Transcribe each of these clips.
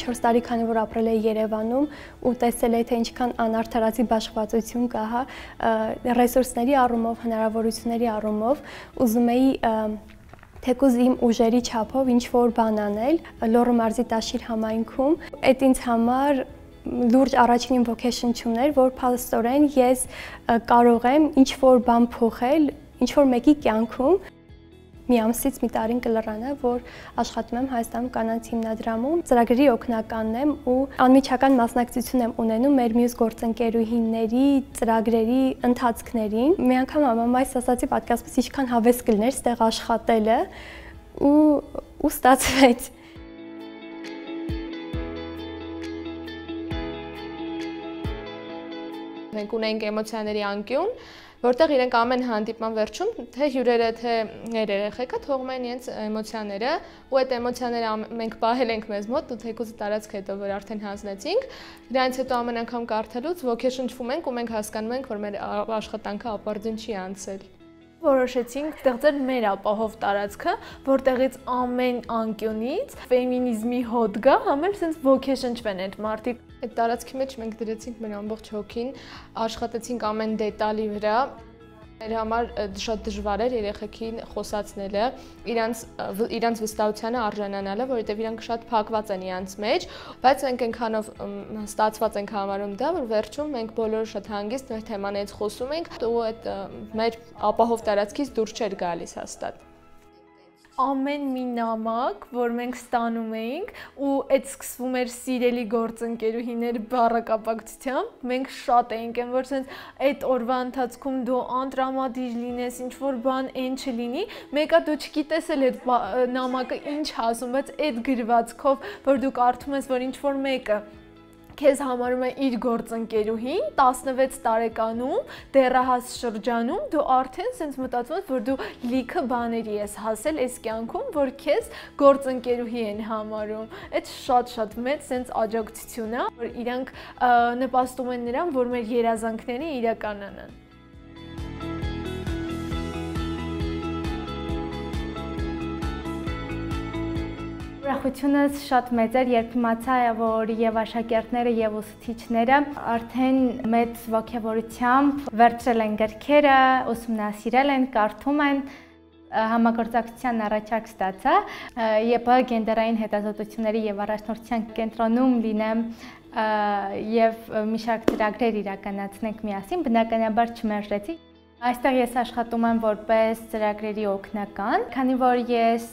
4 տարի քանի որ ապրել էի Երևանում ու տեսել էի թե ինչքան անարդարացի բաշխվածություն կա, հա, ռեսուրսների առումով, հնարավորությունների առումով, ուզում էի թեկուզ իմ ուժերի չափով ինչ որ բան անել Լոռու մարզի Տաշիր համայնքում այդ ինձ համար լուրջ առաջին invocation չուներ, որ փաստորեն ես կարող եմ ինչ որ բան փոխել, ինչ որ մեկի կյանքում մի ամսից մի տարին կլրանա, որ աշխատում եմ Հայաստանում կանանց հիմնադրամում, ծրագրերի օգնականն եմ ու անմիջական մասնակցություն եմ ունենում մեր մյուս գործընկերուհիների ծրագրերի ընթացքներին։ Մի անգամ մամայս ասացի պատկասպես ինչքան հավես կլներ ստեղ աշխատելը ու ու ստացվեց։ Մենք ունենք էմոցիաների անկյուն, որտեղ իրենք ամեն հանդիպման վերջում թե հյուրերը, թե մեր երեխեքը թողում են իրենց էմոցիաները, ու այդ էմոցիաները մենք պահել ենք մեզ մոտ, ու թեկուզ տարածք հետո որ արդեն հանձնեցինք, դրանից հետո ամեն անգամ կարդալուց ոգեշնչվում ենք ու մենք հասկանում ենք, որ մեր աշխատանքը ապարդյուն չի անցել որոշեցինք ստեղծել մեր ապահով տարածքը, որտեղից ամեն անկյունից ֆեմինիզմի հոտ գա, համեր sense ոգեշնչվեն այդ մարդիկ։ Այդ տարածքի մեջ մենք դրեցինք մեր ամբողջ հոգին, աշխատեցինք ամեն դետալի վրա, Մեր համար շատ դժվար էր երեխեքին խոսացնելը, իրանց իրանց վստահությանը արժանանալը, որովհետև իրանք շատ փակված են իրանց մեջ, բայց մենք այնքանով ստացված ենք համարում դա, որ վերջում մենք բոլորը շատ հանգիստ մեր թեմաներից խոսում ենք, ու այդ մեր ապահով տարածքից դուրս չէր գալիս հաստատ ամեն մի նամակ, որ մենք ստանում էինք ու այդ սկսվում էր սիրելի գործընկերուհիներ բառակապակցությամբ, մենք շատ էինք այն որ sense այդ օրվա ընթացքում դու անտրամադիր լինես, ինչ որ բան այն չլինի, մեկը դու չգիտես էլ այդ նամակը ինչ ասում, բայց այդ գրվածքով, որ դու կարդում ես, որ ինչ որ մեկը քեզ համարում է իր գործընկերուհին 16 տարեկանում դեռահաս շրջանում դու արդեն սենց մտածում ես որ դու լիքը բաների ես հասել այս կյանքում որ քեզ գործընկերուհի են համարում այդ շատ-շատ մեծ սենց աջակցություն է որ իրանք նպաստում են նրան որ մեր երազանքները իրականանան Ուրախությունս շատ մեծ էր, երբ իմացա, որ եւ աշակերտները եւ ուսուցիչները արդեն մեծ ողջավորությամբ վերցրել են գրքերը, ուսումնասիրել են, կարդում են համագործակցության առաջարկ ստացա ԵՊ գենդերային հետազոտությունների եւ առաջնորդության կենտրոնում լինեմ եւ մի շարք ծրագրեր իրականացնենք միասին բնականաբար չմերժեցի Այստեղ ես աշխատում եմ որպես ծրագրերի օգնական, քանի որ ես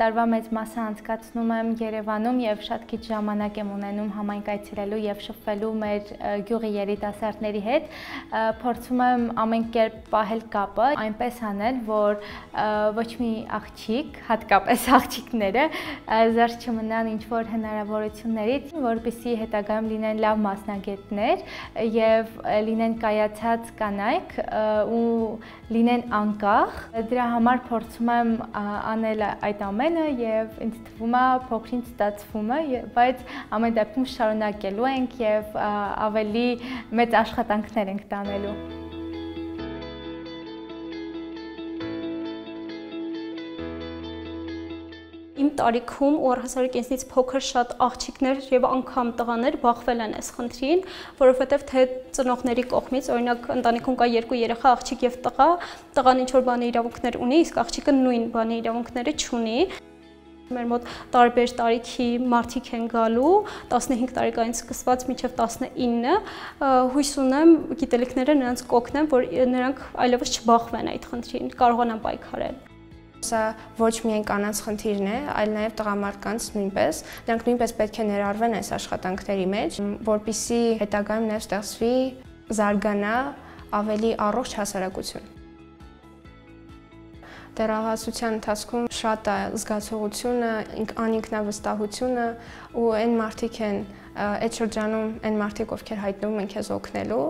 տարվա մեծ մասը անցկացնում եմ Երևանում եւ շատ քիչ ժամանակ եմ ունենում համայնք այցելելու եւ շփվելու մեր գյուղի երիտասարդների հետ, փորձում եմ ամեն կերպ պահել կապը, այնպես անել, որ ոչ մի աղջիկ, հատկապես աղջիկները, զարթ չմնան ինչ որ հնարավորություններից, որպեսզի հետագայում լինեն լավ մասնագետներ եւ լինեն կայացած կանայք ու լինեն անկախ։ Դրա համար փորձում եմ անել այդ ամենը եւ ինձ թվում է փոքրինչ ստացվում է, բայց ամեն դեպքում շարունակելու ենք եւ ավելի մեծ աշխատանքներ ենք տանելու։ տարիքում ու առհասարակ ինձնից փոքր շատ աղջիկներ եւ անգամ տղաներ բախվել են այս խնդրին, որովհետեւ թե ծնողների կողմից, օրինակ ընտանիքում կա երկու երեխա, աղջիկ եւ տղա, տղան ինչ որ բանի իրավունքներ ունի, իսկ աղջիկը նույն բանի իրավունքները չունի մեր մոտ տարբեր տարիքի մարդիկ են գալու 15 տարեկանից սկսված մինչև 19 հույս ունեմ գիտելիքները նրանց կօգնեն որ նրանք այլևս չբախվեն այդ խնդրին կարողանան պայքարել Սա ոչ միայն կանանց խնդիրն է, այլ նաև տղամարդկանց նույնպես։ Նրանք նույնպես պետք է ներառվեն այս աշխատանքների մեջ, որpիսի հետագայում նաև ստեղծվի զարգանա ավելի առողջ հասարակություն դեռահասության ընթացքում շատ է զգացողությունը, անինքնավստահությունը ու այն մարդիկ են այդ շրջանում այն մարդիկ, ովքեր հայտնվում են քեզ օգնելու,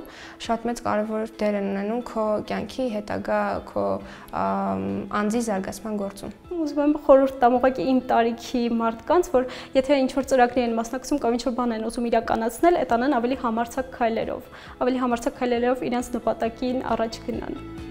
շատ մեծ կարևոր դեր են ունենում քո կյանքի հետագա քո անձի զարգացման գործում։ Ուզում եմ խորհուրդ տամ ուղղակի իմ տարիքի մարդկանց, որ եթե ինչ որ ծրագրի են մասնակցում կամ ինչ որ բան են ուզում իրականացնել, այդ անեն ավելի համարցակ քայլերով, ավելի համարցակ քայլերով իրենց նպատակին առաջ գնան։